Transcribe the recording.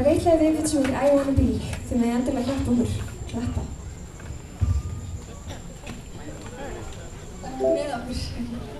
Hvað leitlaði þið fyrir sjóin I wanna be þegar þið endilega hjálpa okkur? Þetta. Með okkur.